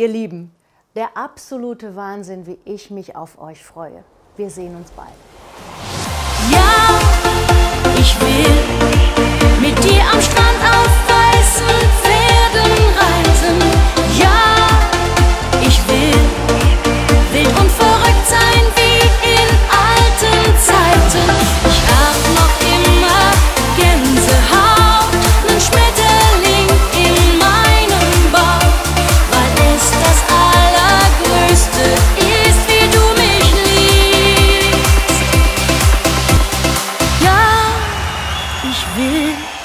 Ihr Lieben, der absolute Wahnsinn, wie ich mich auf euch freue. Wir sehen uns bald. quis ver.